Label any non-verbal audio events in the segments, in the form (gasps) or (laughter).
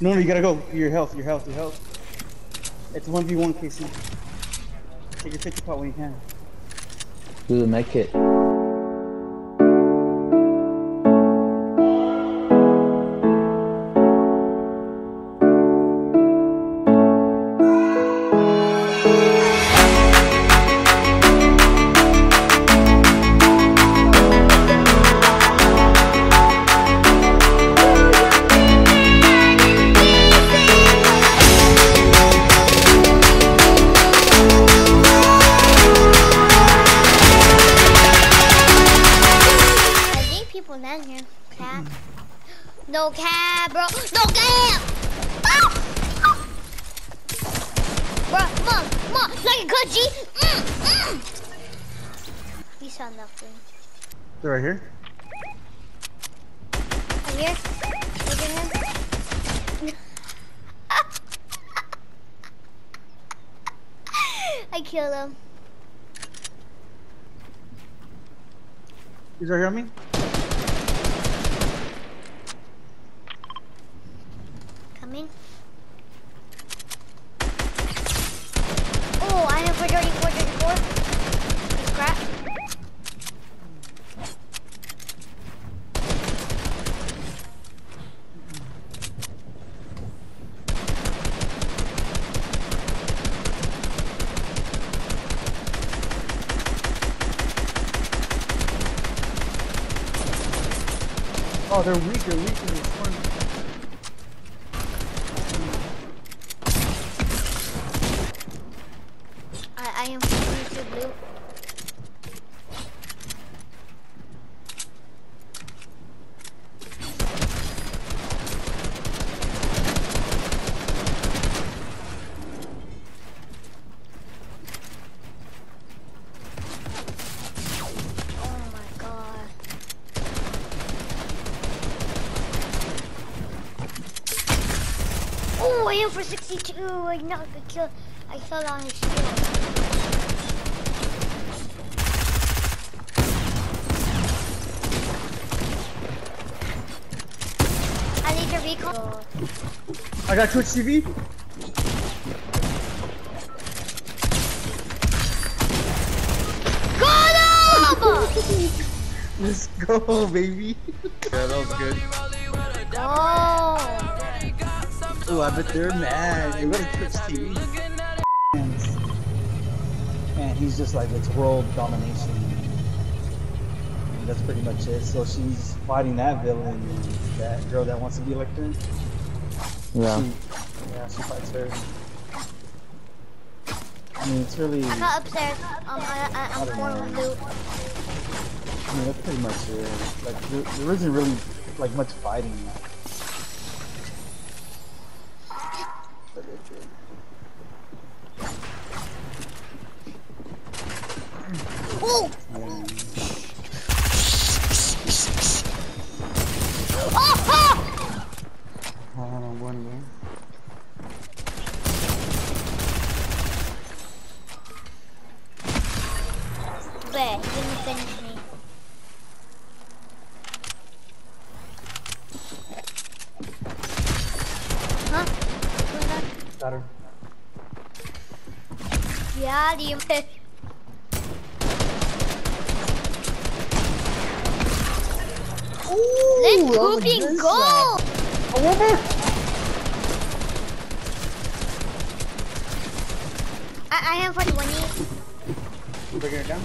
No, no, you gotta go. Your health, your health, your health. It's 1v1, Casey. Take your 50 pot when you can. Do the med kit. Come. Like a good G. Mm, mm. You saw nothing. They're right here. Right here. Look at him. I killed him. He's right here on me. Coming. Oh, I have 434, 34. He's crap. Oh, they're weaker, they're weak in this one. I, I am 42 blue. Oh my god. I am for 62. I knocked the kill. I fell on his shield. I need your recall. I got Twitch TV. Got him! Let's go, baby. yeah, that was good. Oh. Oh, I bet they're mad. They got a Twitch TV. And he's just like, it's world domination. And that's pretty much it. So she's fighting that villain, that girl that wants to be like her. Yeah. She, yeah, she fights her. I mean, it's really. I got upstairs. Um, I, I, I'm four with loot. I mean, that's pretty much it. Like, there, there isn't really like much fighting. But it's good. Oh! Finish me. Huh? What's going on? Got her. Yeah, you. Let's pooping go! Oh, one more. I, I have 41 each. Breaking it down.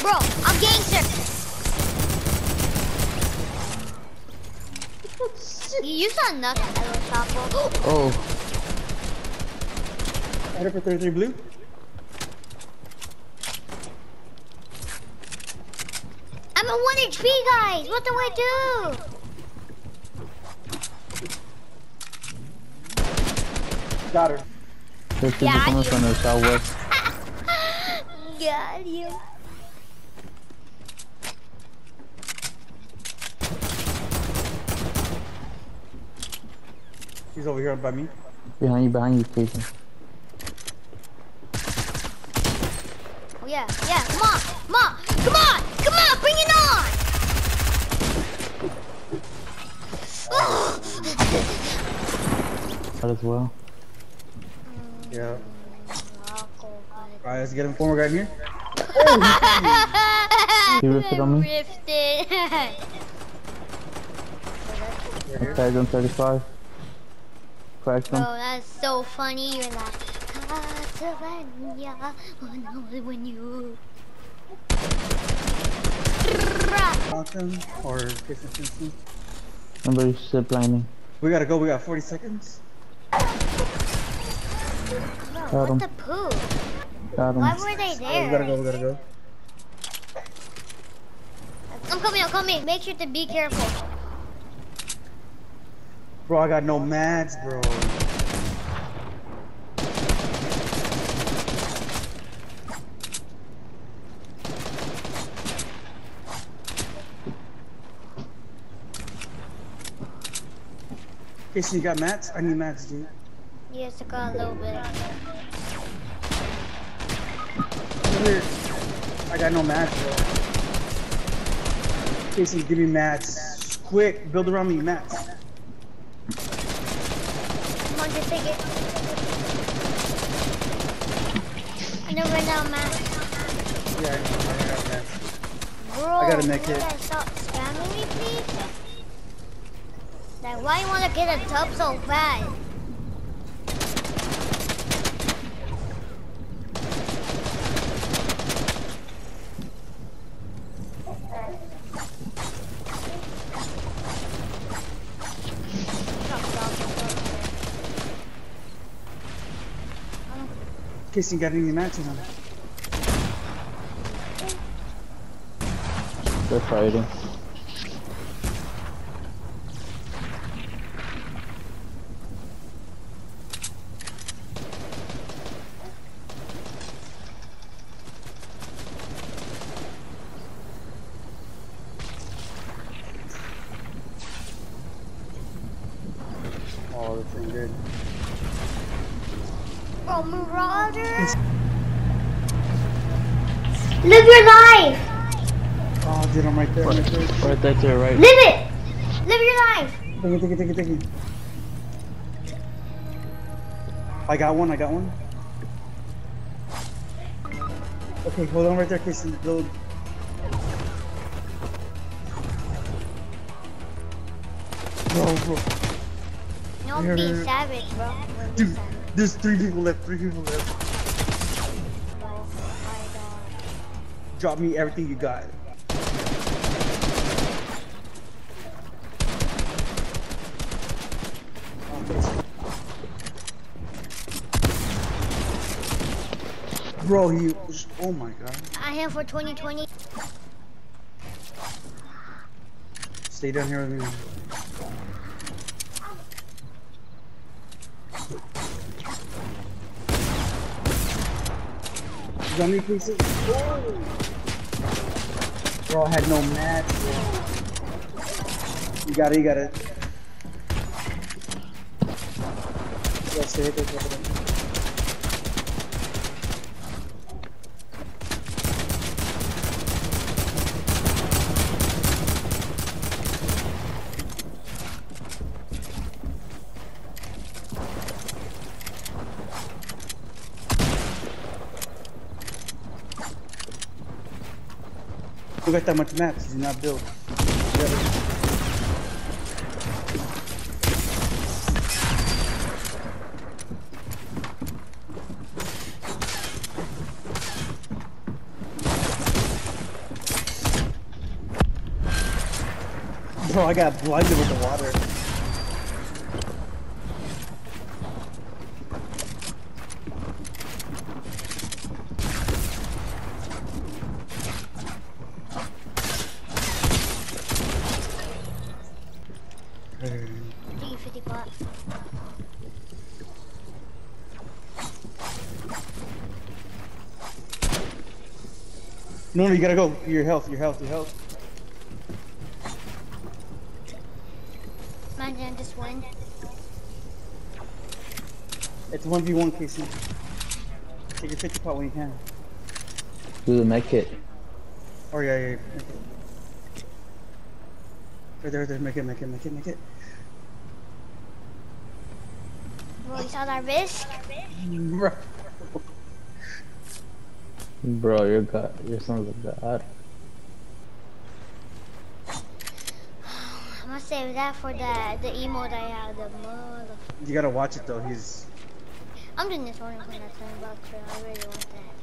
Bro, I'm gangster. (laughs) You, you saw nothing, little (gasps) Chapo. Oh, Got for 33 blue. I'm a 1 HP, guys. What do I do? Got her. there's people Yeah, coming you- from the southwest. (laughs) Got you. He's over here by me. Behind you, behind you, Jason. yeah, yeah. Come on, come on, come on, come on, bring it on! Might as well. Yeah. Oh, Alright, let's get him former guy here. Oh, he rifted on me. Rifted. I'm (laughs) 35. Cracked him. Bro, that's so funny. You're like, Castlevania, when I was when you. Awesome. Or Jason Simpson. Somebody zip lining. We gotta go. We got 40 seconds. Bro, Got what him. the poo? Got him. Why were they Oh, we gotta go. We gotta go. I'm coming, I'm coming. Make sure to be careful. Bro, I got no mats, bro. Okay, so you got mats? I need mats, dude. Yes, I got a little bit. Come here. I got no mats, bro. Casey, give me mats. Quick, build around me mats. Come on, just take it. I never ran out of mats. Yeah, I know. I got mats. Bro, I gotta make it. stop spamming me, please? Like, why you wanna get a tub so bad? Casey, you got any mats or not? They're fighting. Oh, this ain't good. Bro, Marauder! Live your life! Oh, dude, I'm right there. I'm right there. Right there to right. Live it! Live your life! Take it, take it, take it, take it. I got one, I got one. Okay, hold on right there, Casey. Build. Bro, bro. Don't be savage, bro. Don't be Dude, savage. There's three people left, three people left. Bro, my God. Drop me everything you got. Bro, he. Oh my god. I have for 2020. Stay down here with me. Me pieces. Had no mats. Bro. You got it, you got it. Stay right there, stay Who got that much? Did you not build? You. Bro, I got blinded with the water. 50 pot. No, no, you gotta go. Your health, your health, your health. Imagine I just win. It's 1v1, Casey. Take your 50 pot when you can. Do the med kit. Oh, yeah, yeah, yeah. Make. Right there, right there. Make it, make it, make it, make it. Bro, you saw that risk? Bro. Bro, you're god. Your son's a god. I'm gonna save that for the the emote I have. The mother. You gotta watch it though. He's I'm doing this one for that ten bucks. I really want that.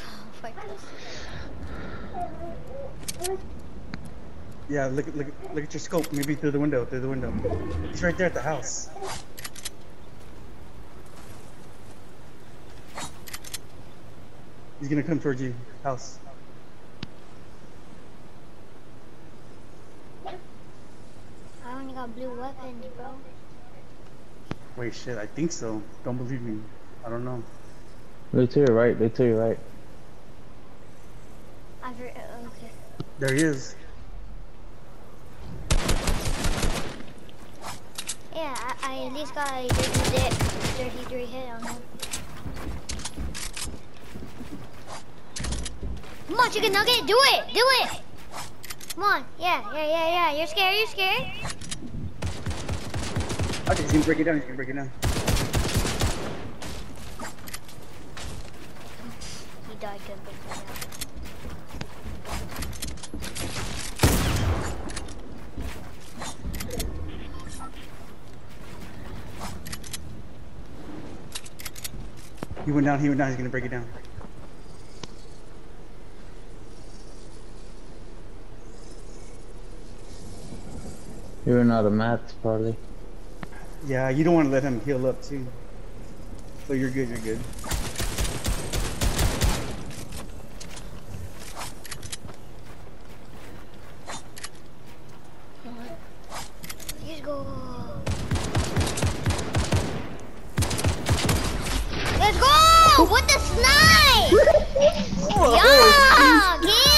Oh, fuck this. Yeah. Look at look look at your scope. Maybe through the window. Through the window. He's right there at the house. He's gonna come towards you. House. I only got blue weapons, bro. Wait, shit. I think so. Don't believe me. I don't know. Look to your right. Look to your right. I ver- uh, okay. There he is. Yeah, I, I at least got a 33 33 hit on him. Come on, chicken nugget, do it, do it. Come on, yeah, yeah, yeah, yeah. You're scared, you're scared. Okay, he's gonna break it down. He's gonna break it down. He died, couldn't pick that up. He went down. He went down. He's gonna break it down. You're not a mats, probably. Yeah, you don't want to let him heal up too. So you're good. You're good. Let's go! With the snipe! (laughs) yeah! yeah!